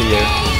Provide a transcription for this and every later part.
Yeah.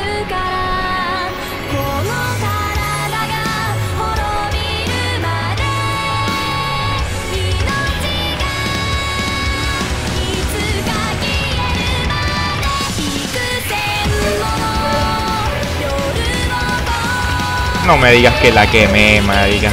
No me digas que la quemé, marica.